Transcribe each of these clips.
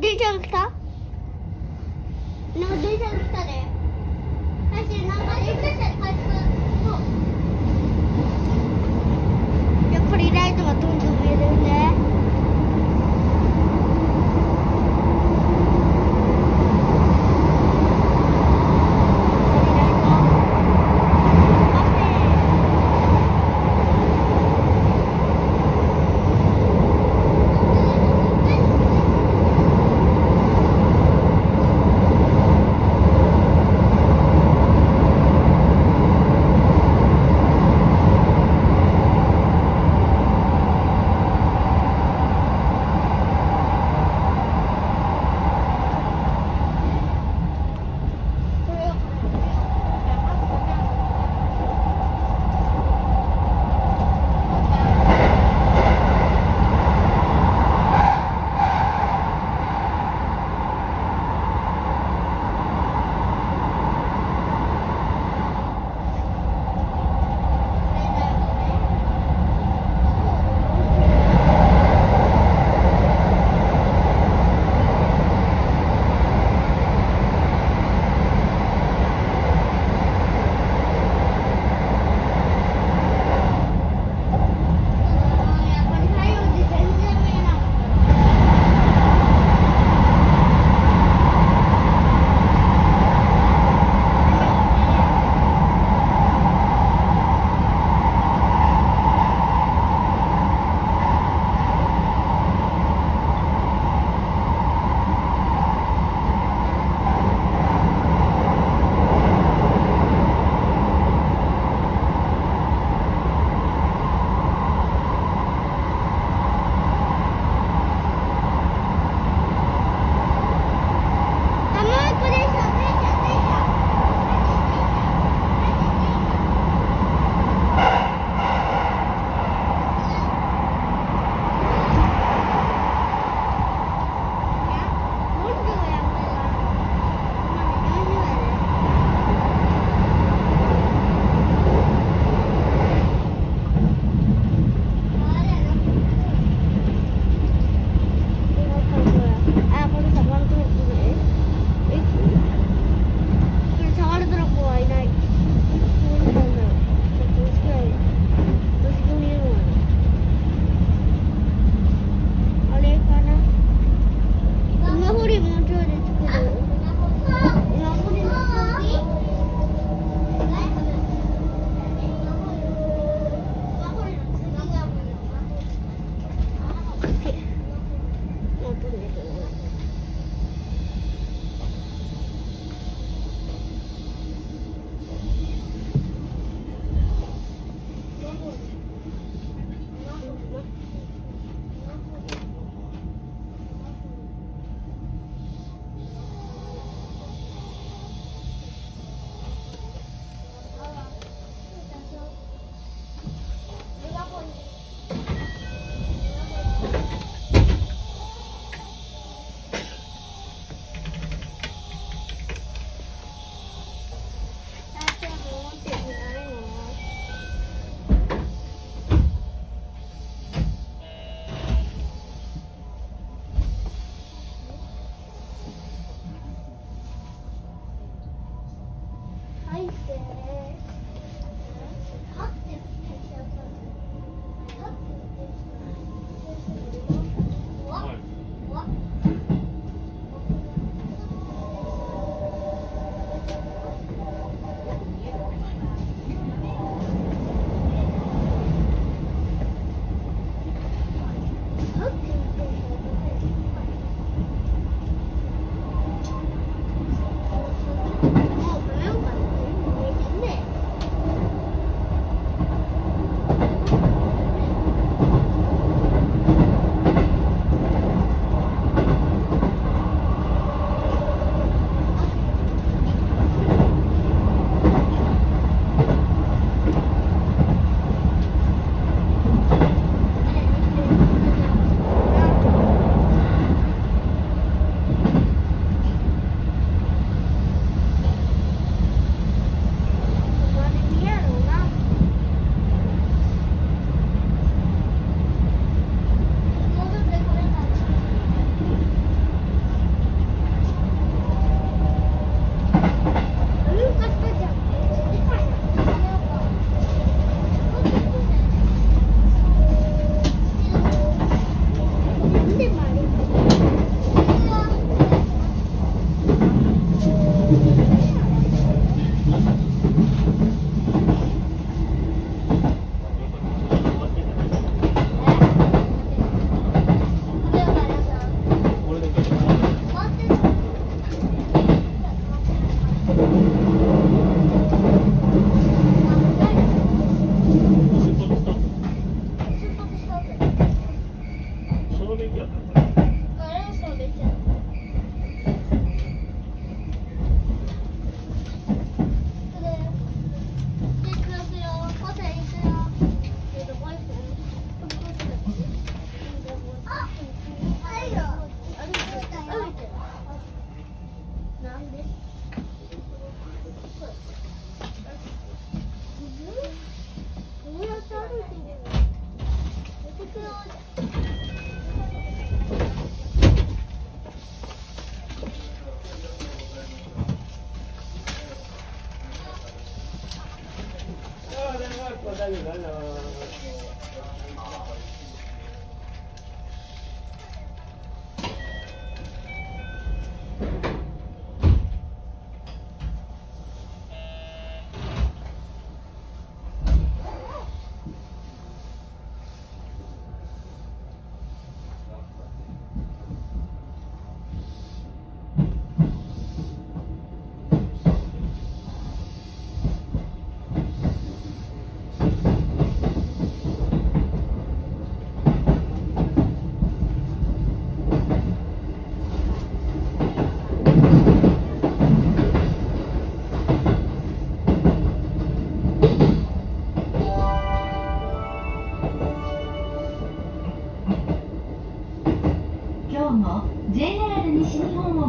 出ちゃった？な出ちゃったね。私なんかちゃった。こライトがどんどん見えるね。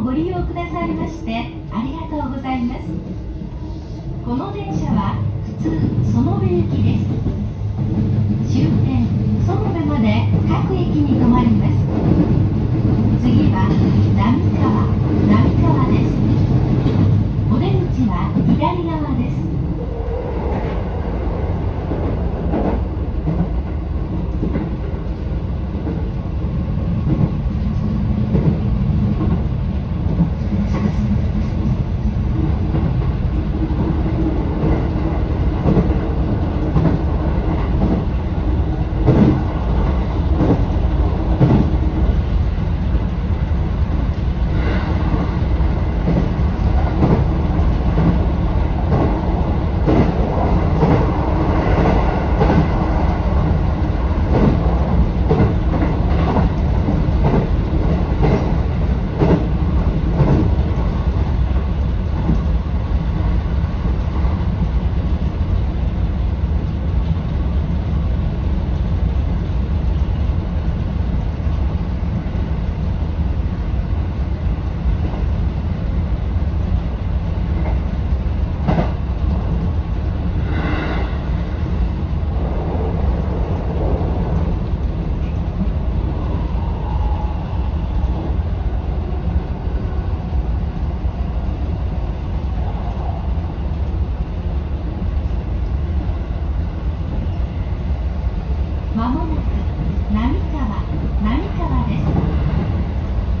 ご利用くださいましてまもなく浪川浪川です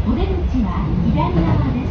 お出口は左側です。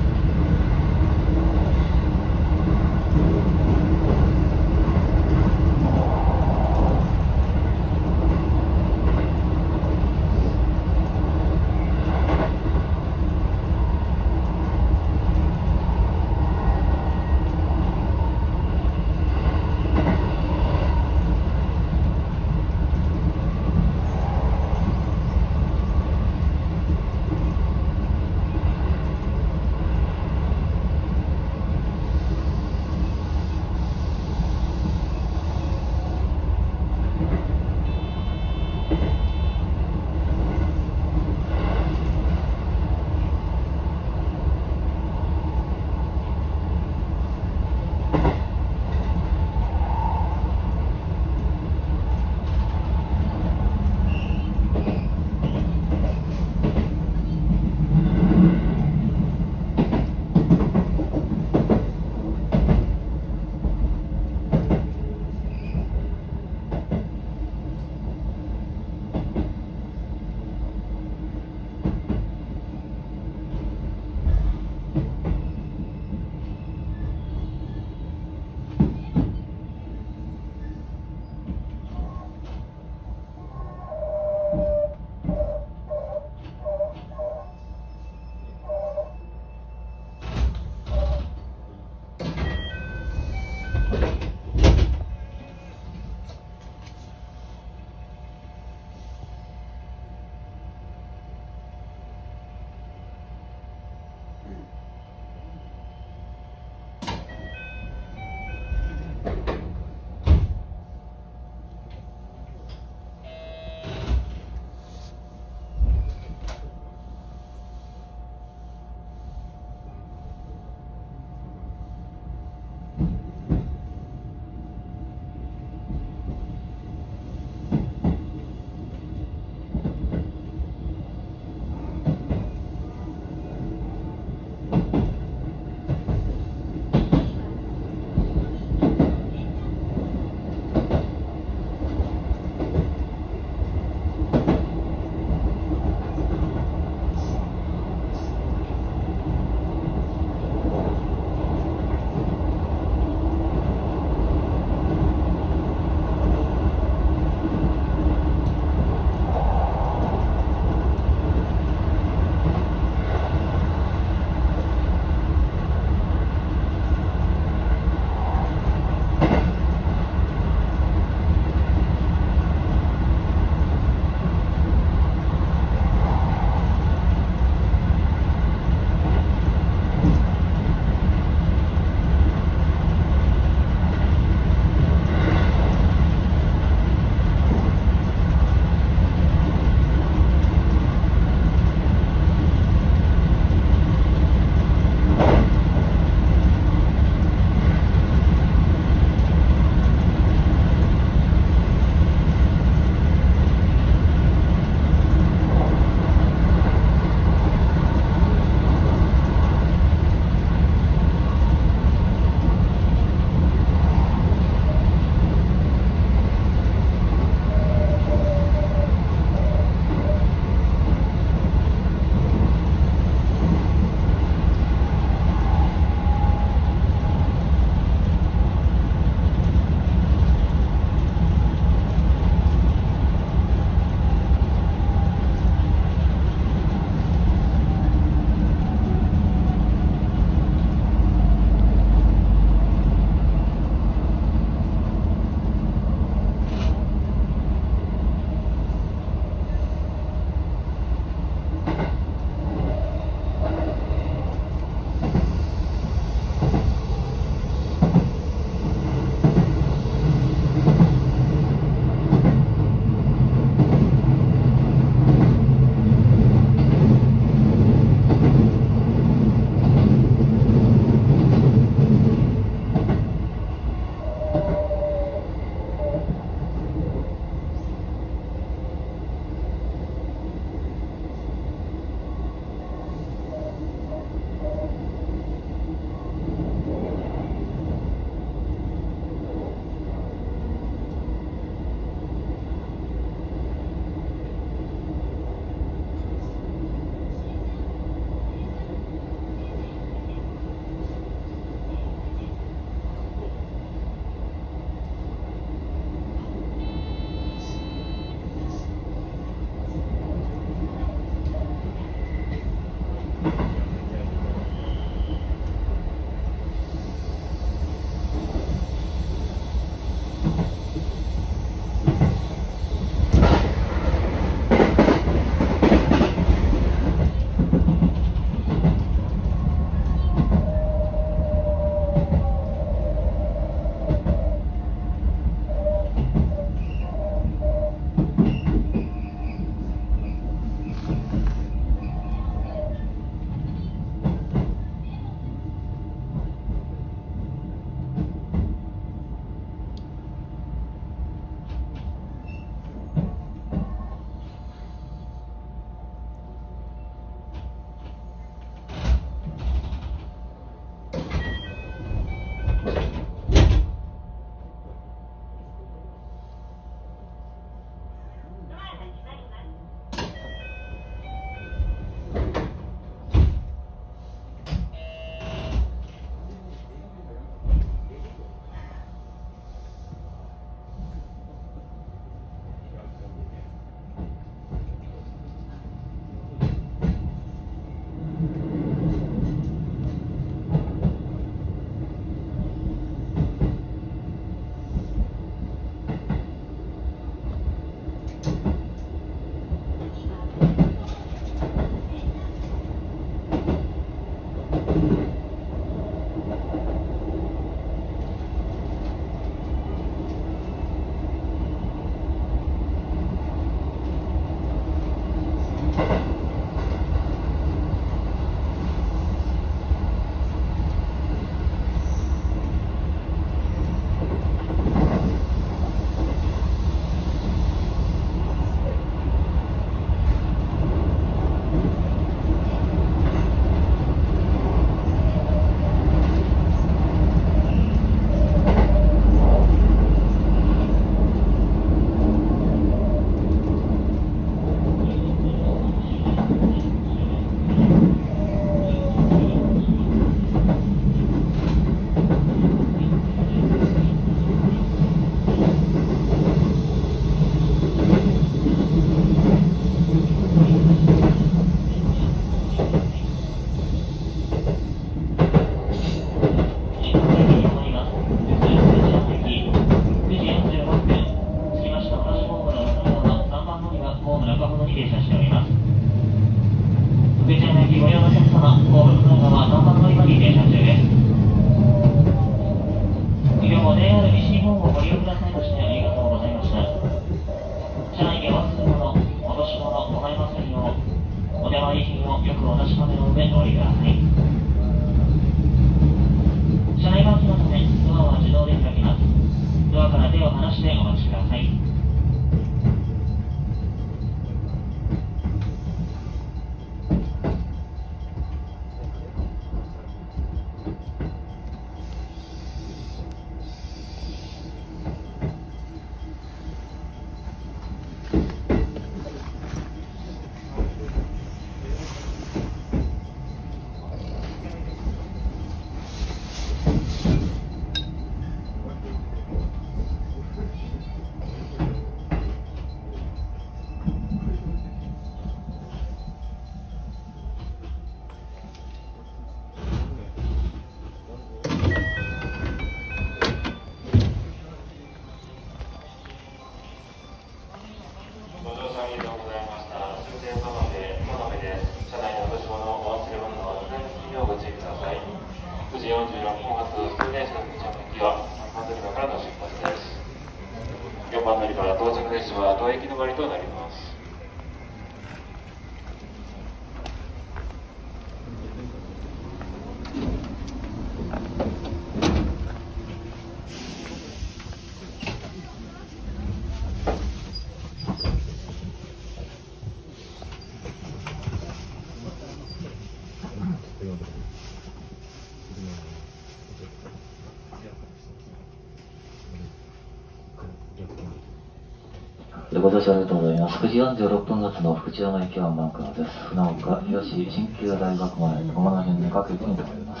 乗車ありがとうございます。9時46分発の福知山行きはマークです。船岡、東新旧大学前、駒の辺に各駅に停まります。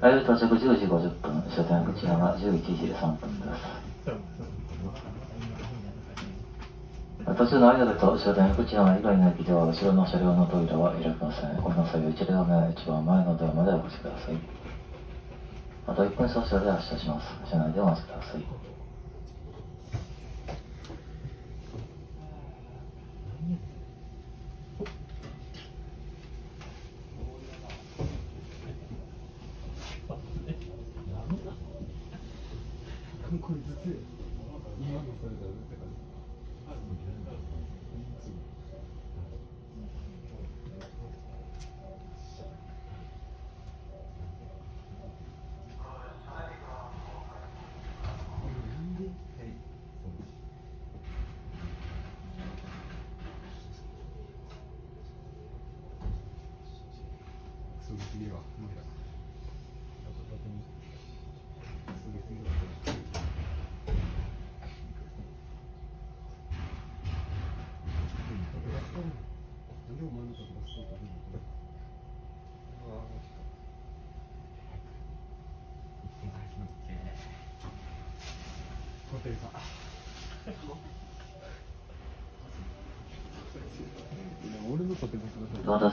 来到到着10時50分、終点口山11時3分です。途中の間でと終点口山以外の駅では後ろの車両の扉は開きません。ごの際は1両目、一番前のドアまでお越しください。あと1分少々で発車します。車内でお待ちください。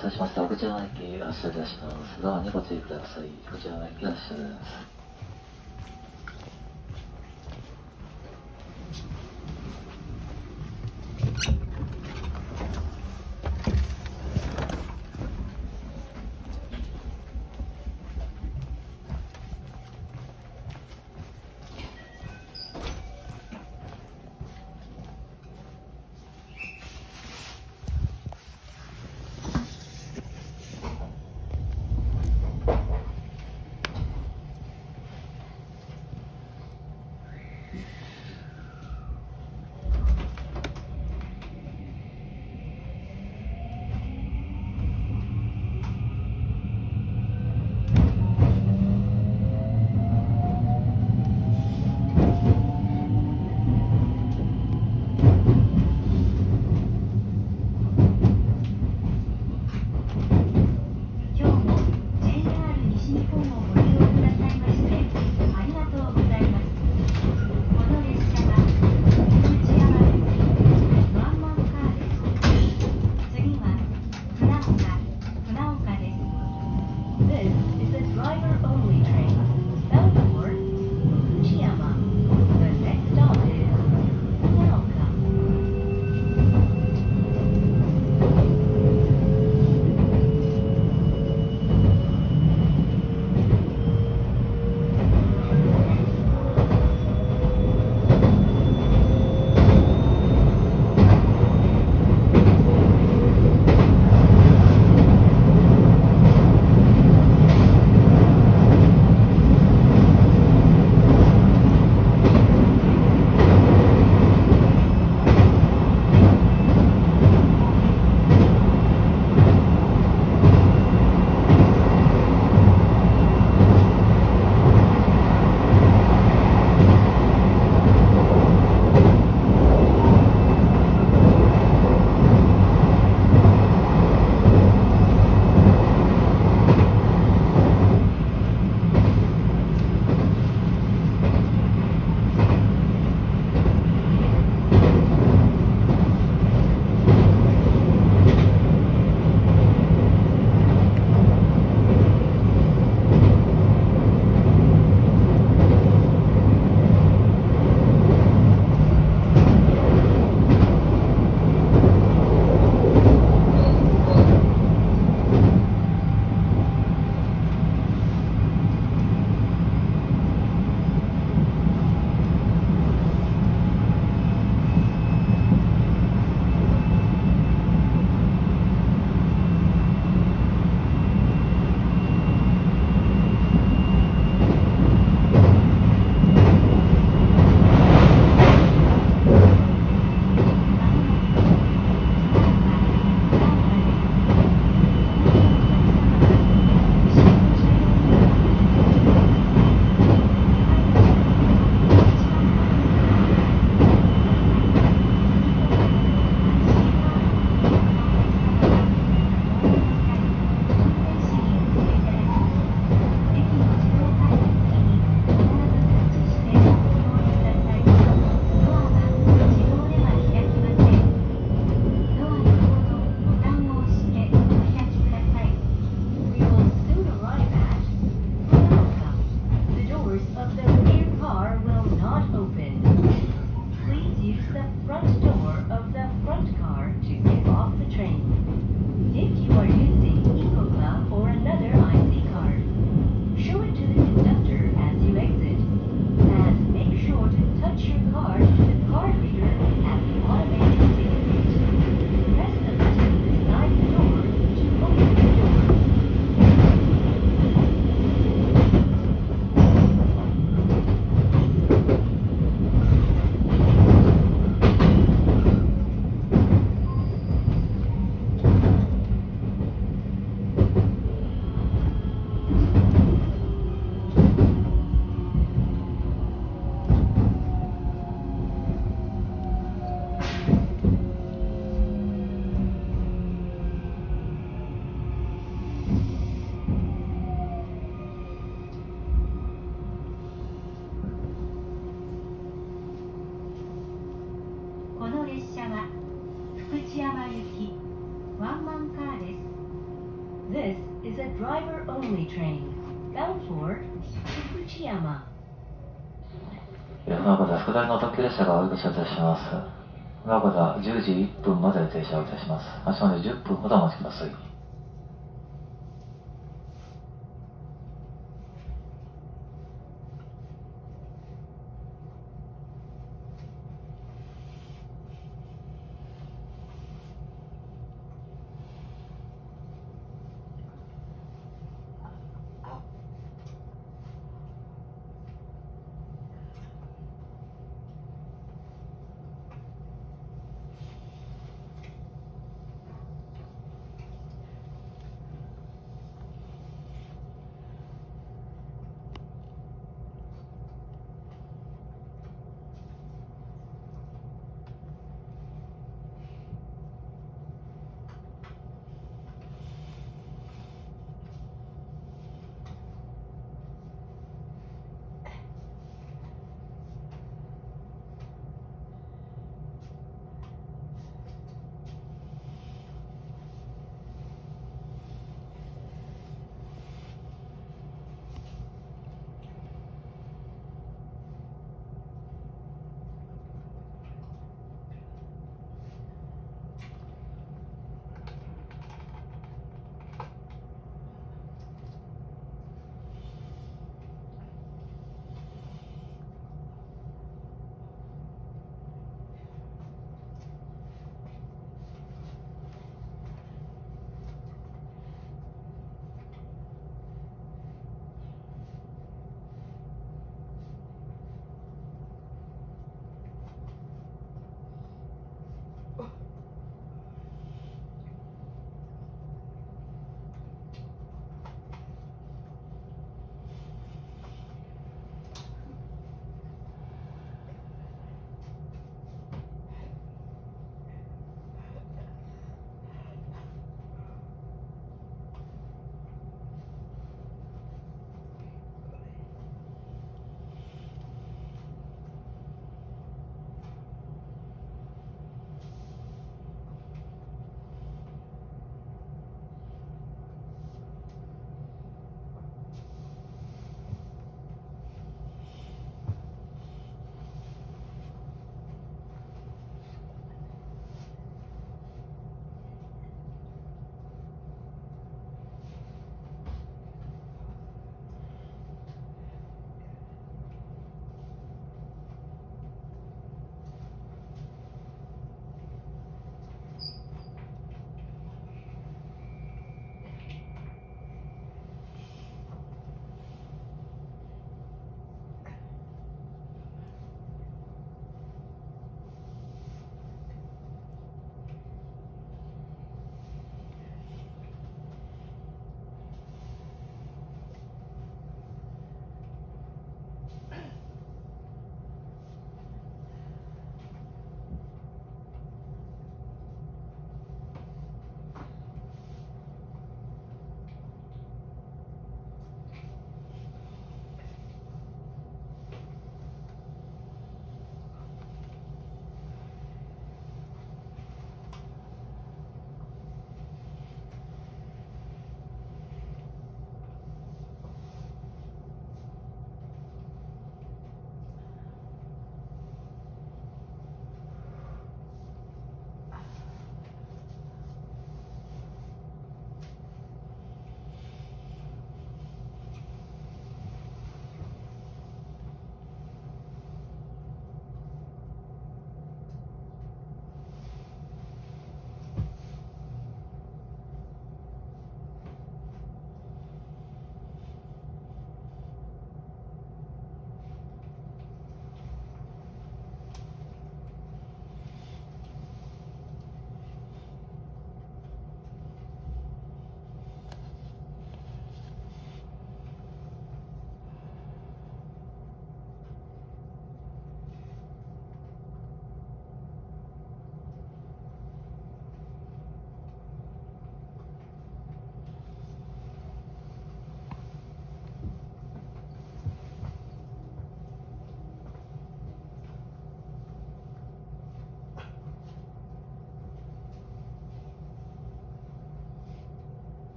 だお待たせしました。こちらの駅発車いたします。ドアにご注意ください。こちらの駅発車です。下りの特急列車がお行きをいたします。今から、10時1分まで停車をいたします。発車まで10分ほどお待ちください。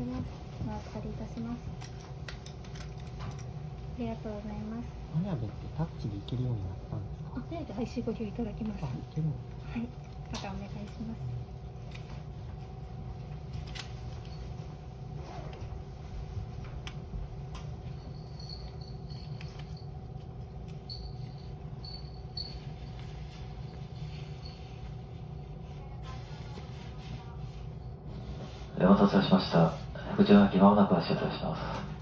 しますお預かりいたします。ありがとうございます。ってタッチでるようになったんですか、ご利用いただきます。はい、またお願いします。ちらの基盤をなちしったりします。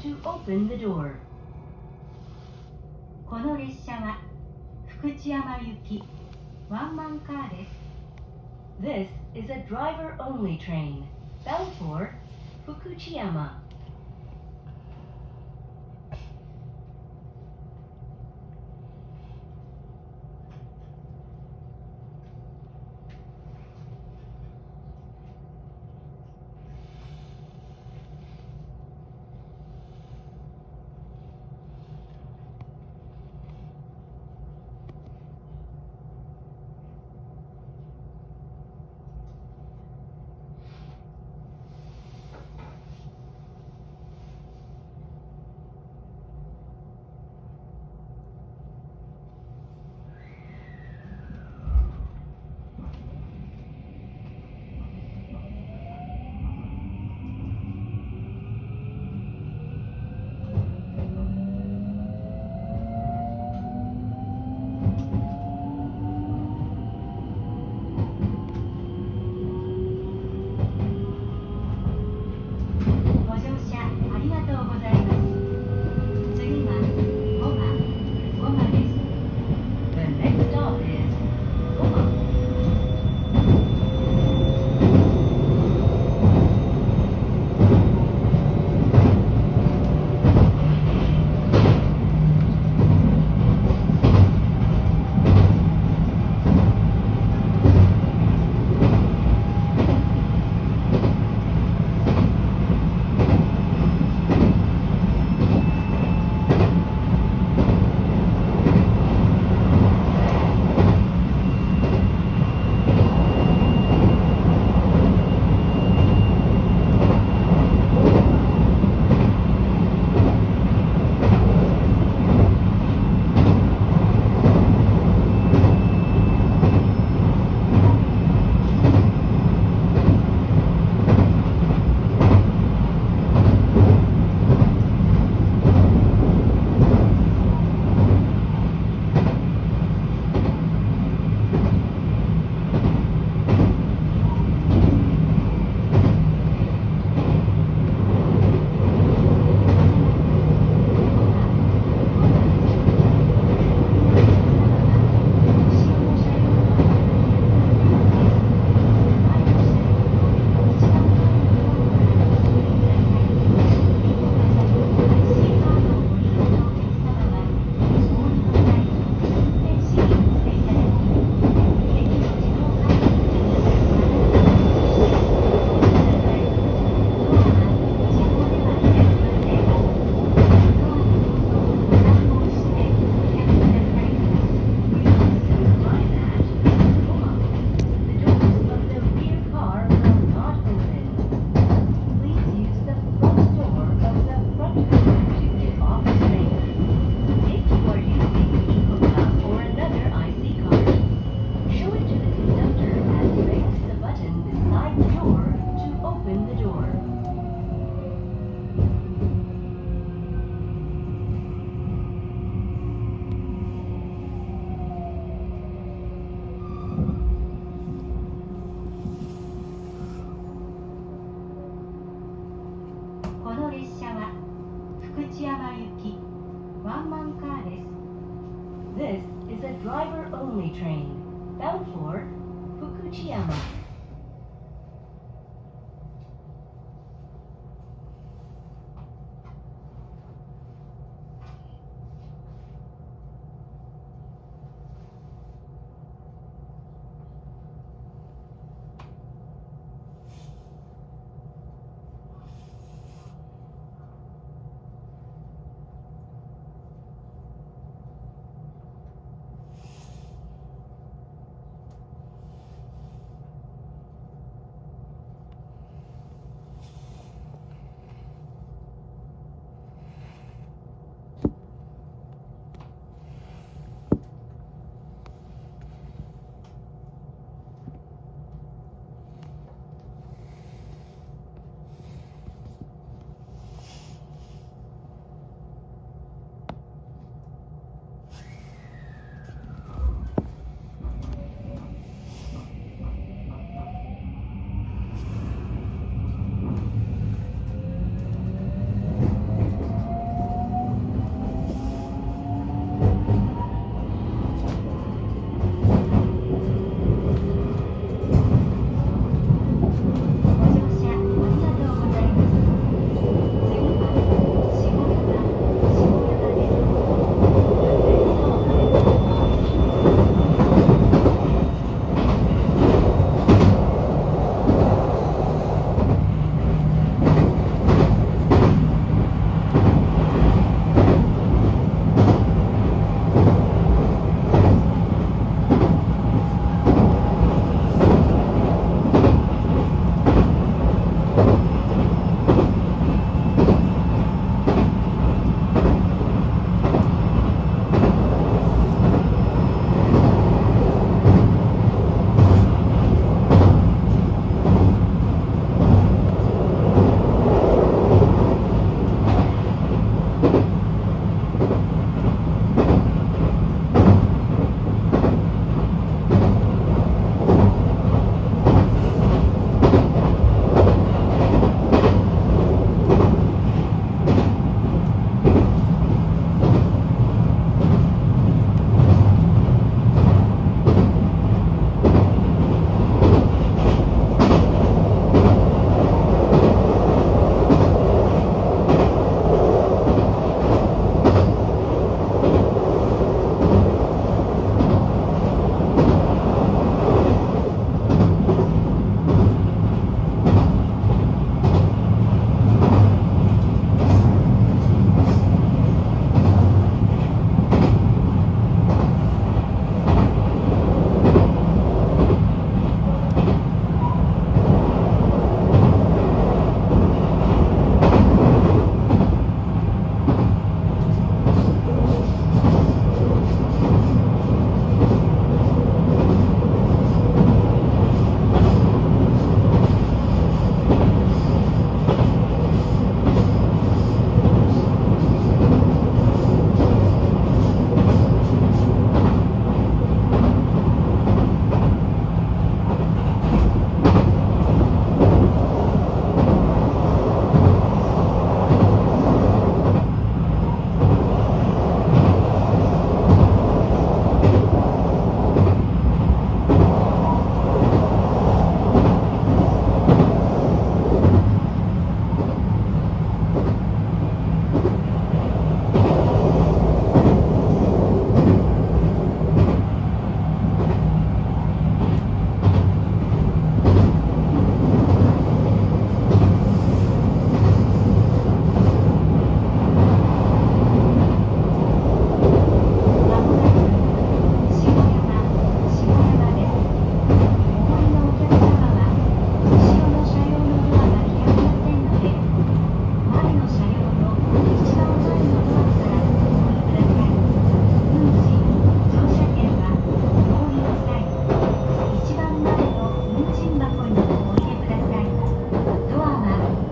この列車は福知山行きワンマンカーです。This is a driver only train. Bound for Fukuchiyama.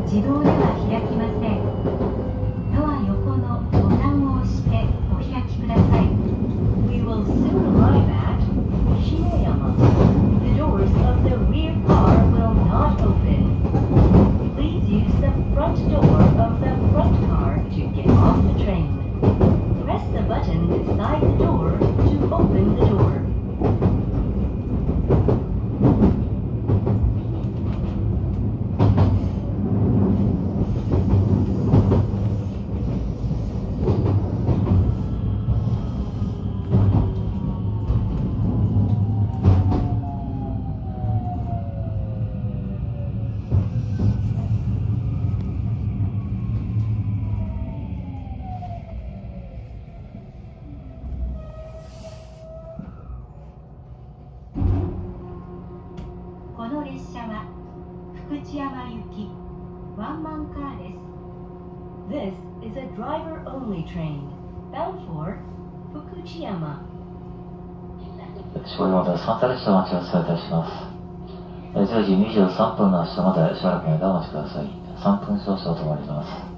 几度 train bound for 福知山終了です。反対列車お待ちをお伝えいたします。10時23分の発車までしばらくの間お待ちください。3分少々止まります。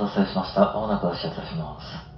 待たせしました。まもなく発車いたします。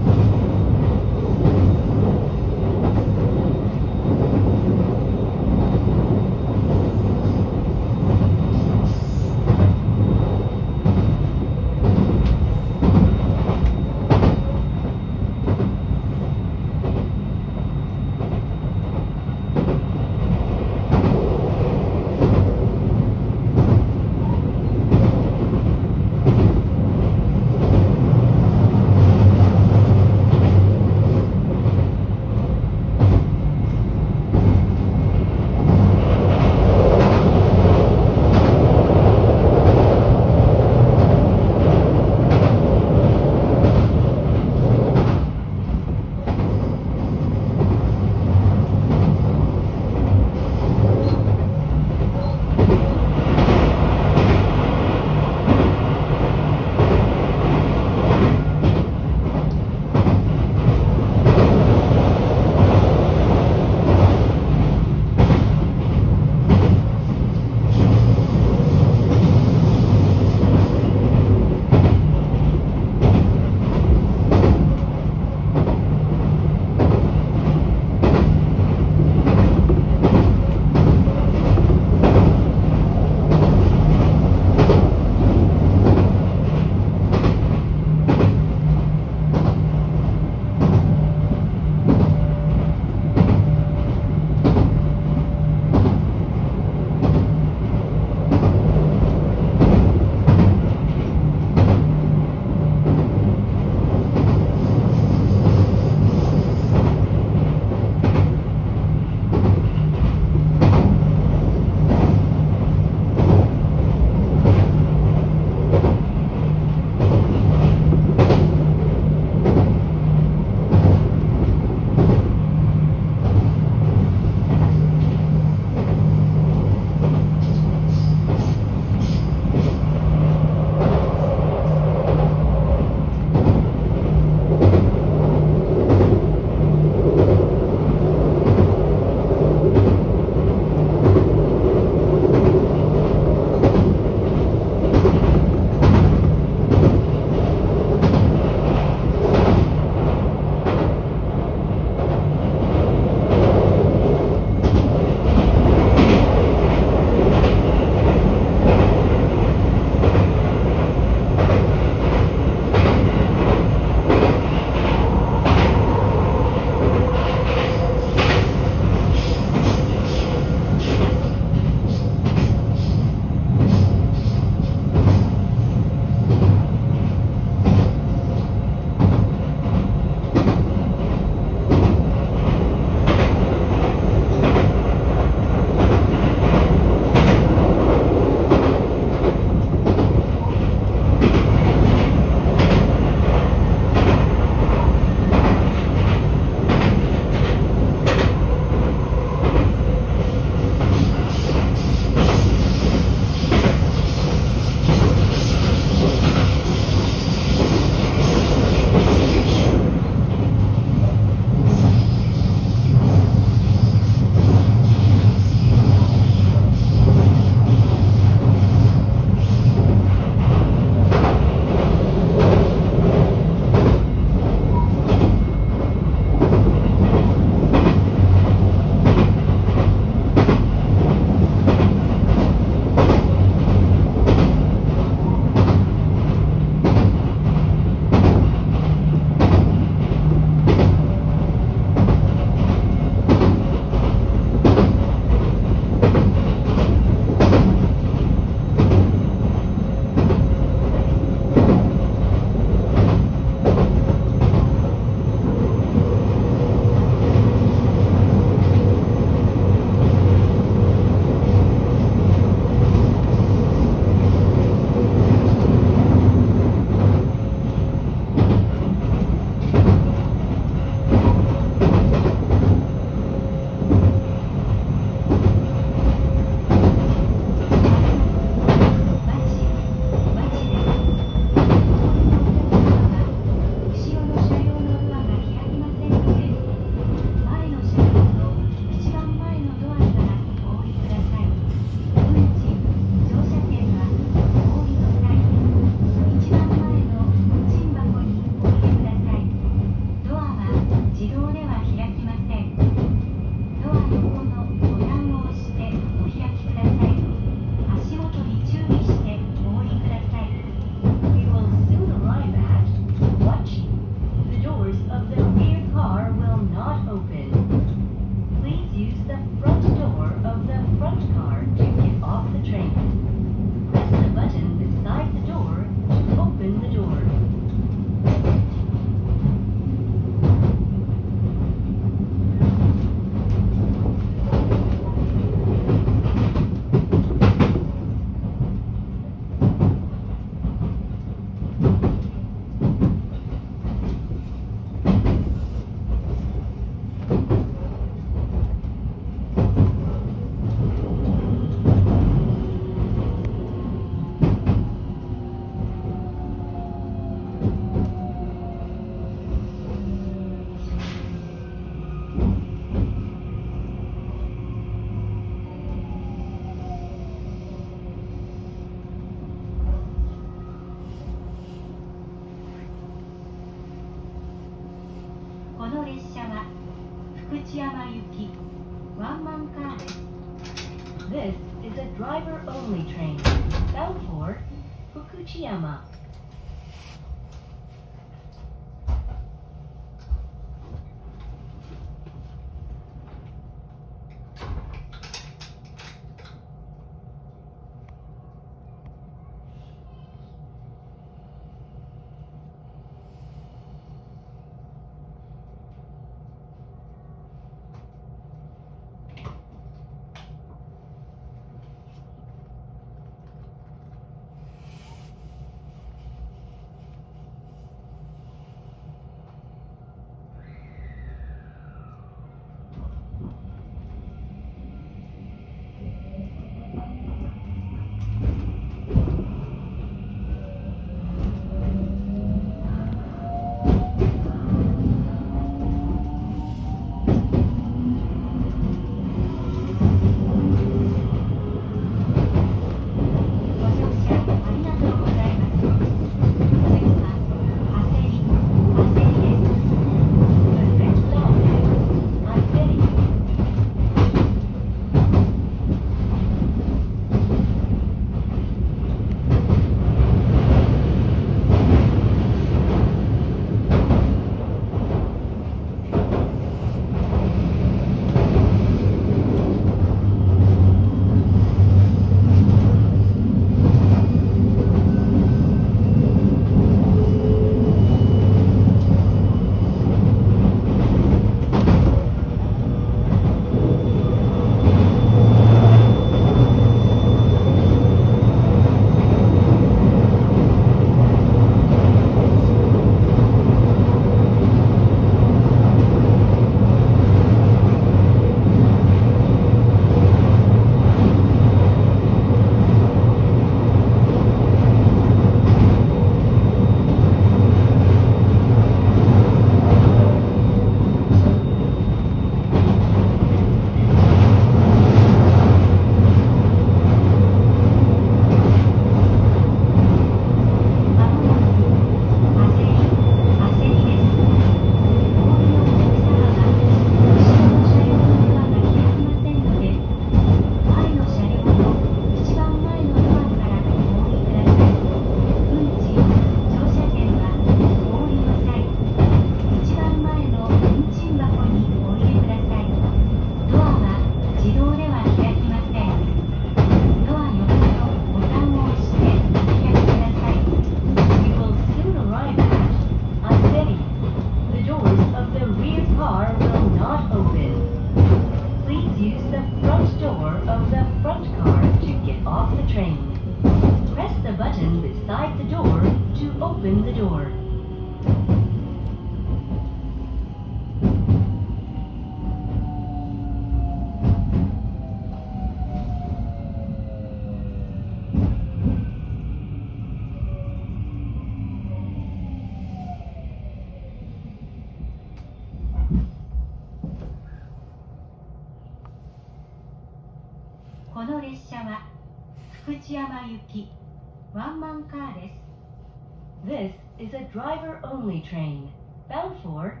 ワンマンカーです This is a driver-only train bound for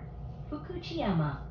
Fukuchiyama.「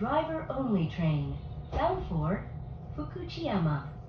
driver-only train bound for Fukuchiyama.